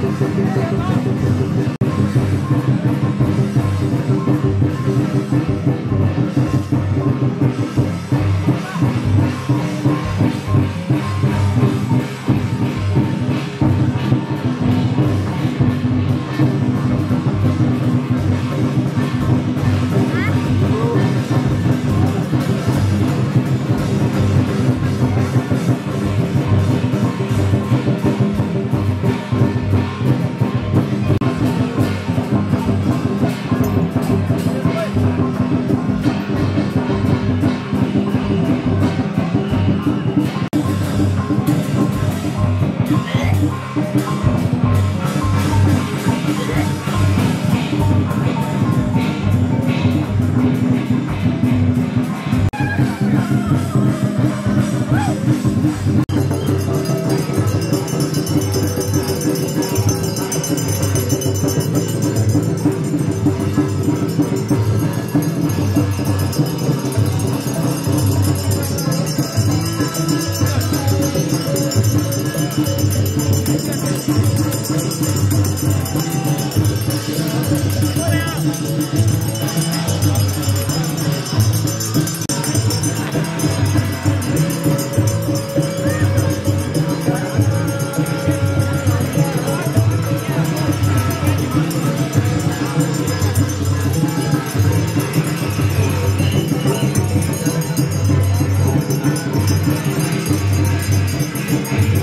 ちょっとちょっとちょっとちょっとちょっと。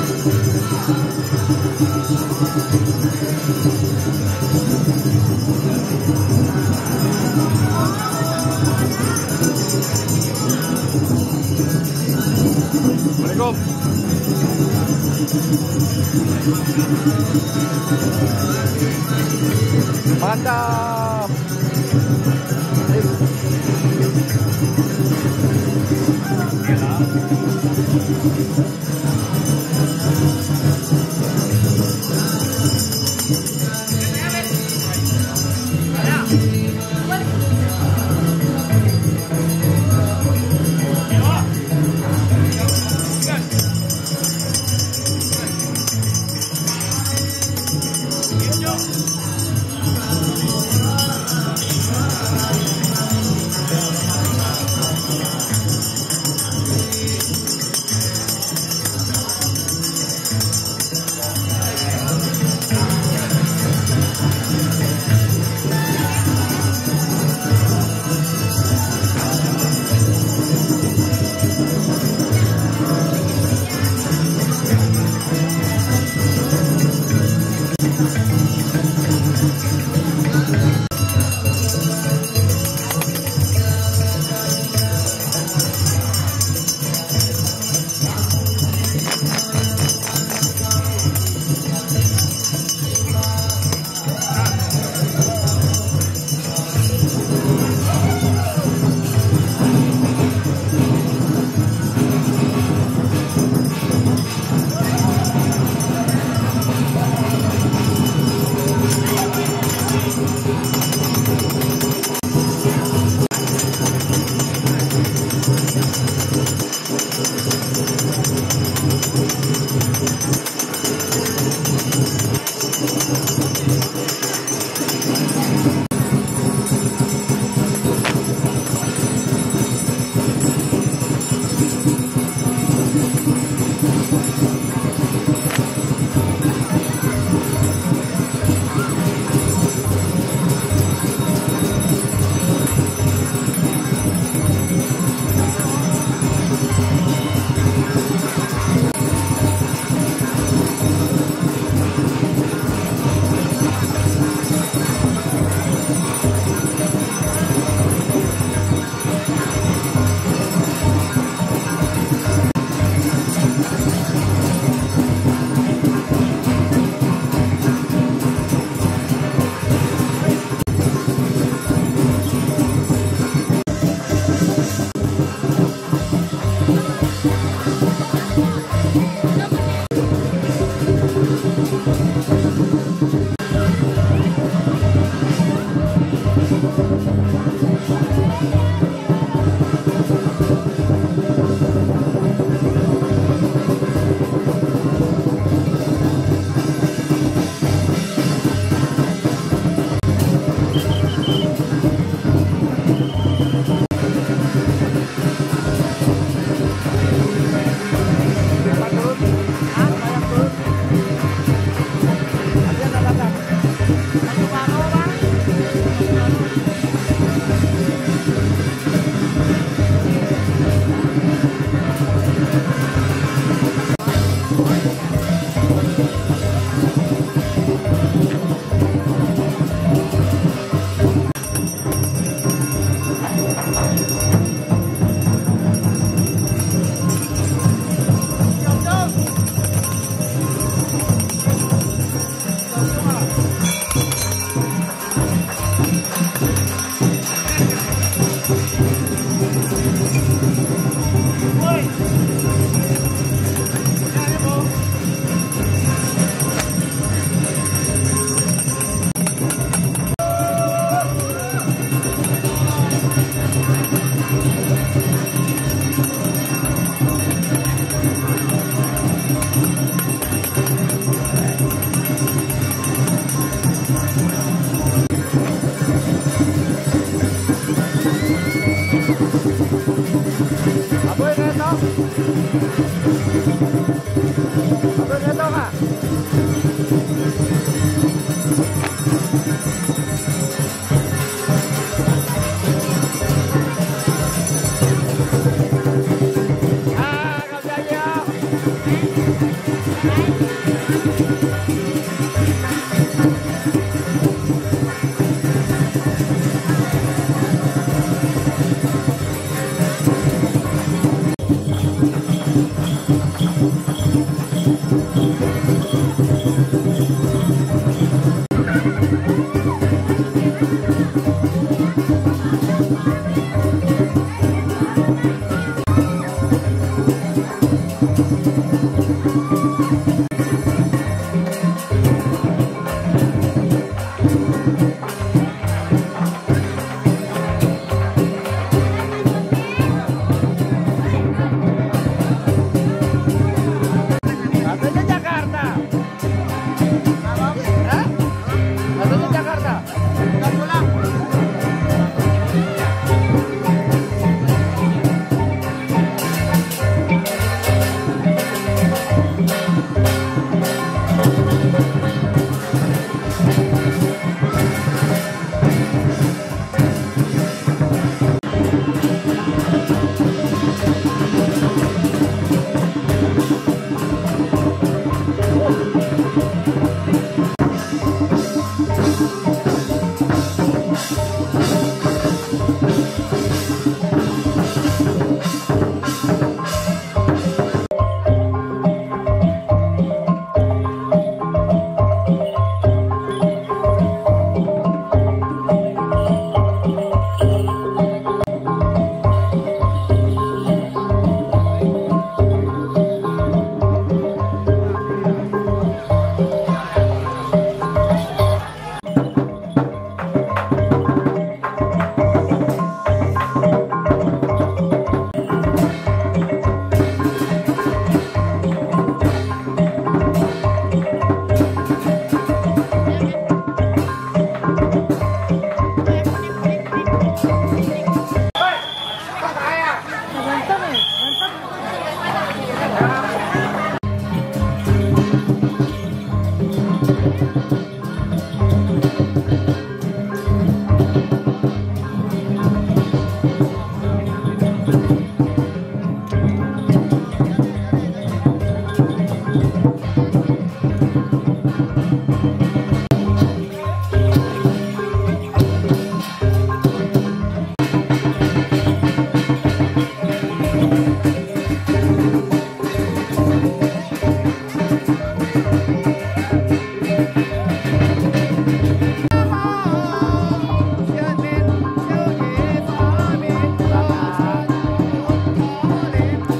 Assalamualaikum. Mantap.